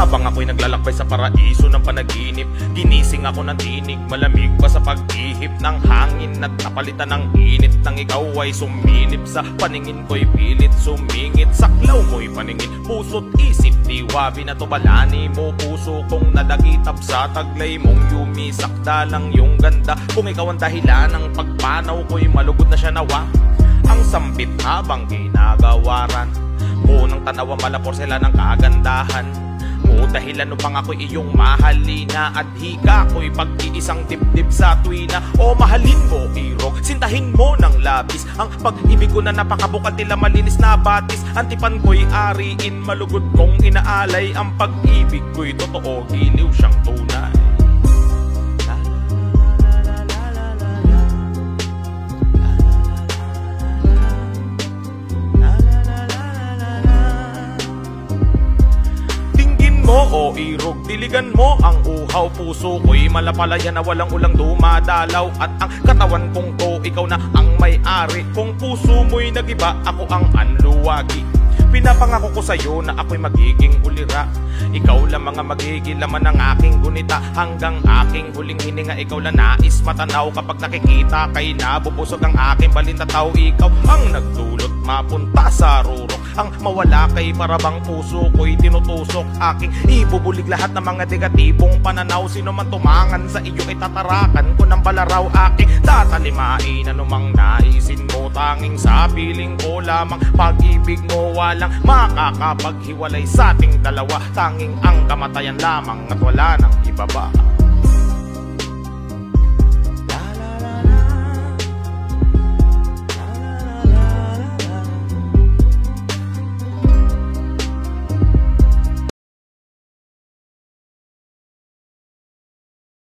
Habang ako'y naglalakbay sa paraiso ng panaginip Ginising ako ng tinig, malamig pa sa pag-ihip ng hangin At napalitan ng init nang ikaw ay sumilip Sa paningin ko'y pilit sumingit Saklaw mo'y paningin, puso't isip Tiwabi na tubalani mo Puso kong nadagitap sa taglay mong yumisakda lang yung ganda Kung ikaw ang dahilan ng pagpanaw ko'y malugod na siya nawa Ang sambit habang ginagawaran Unang tanawa malapor sila ng kagandahan O dahilan upang ako'y iyong mahalina? At hika ko'y pag-iisang dibdib sa tuwina O mahalin mo irog, sintahin mo ng labis. Ang pag-ibig ko na napakabukal tila malinis na batis. Antipan ko'y ariin, malugod kong inaalay. Ang pag-ibig ko'y totoo, giliw siyang tunay irog, diligan mo ang uhaw Puso ko'y malapalayan na walang ulang dumadalaw. At ang katawan kong to, ikaw na ang may-ari. Kung puso mo'y nagiba, ako ang anluwagi. Pinapangako ko sa'yo na ako'y magiging ulira. Ikaw lang mga magiging laman ng aking gunita. Hanggang aking huling hininga Ikaw lang nais matanaw. Kapag nakikita kay nabubusog ang aking balintataw Ikaw ang nagdulot. Mapunta sa rurok Ang mawala kay parabang puso ko'y tinutusok Aking ibubulig lahat ng mga negatibong pananaw. Sino man tumangan sa iyo ay tatarakan ko ng balaraw. Aking tatalimain anumang naisin mo Tanging sa piling ko lamang. Pag-ibig mo walang makakapaghiwalay sa ating dalawa. Tanging ang kamatayan lamang at wala nang ibaba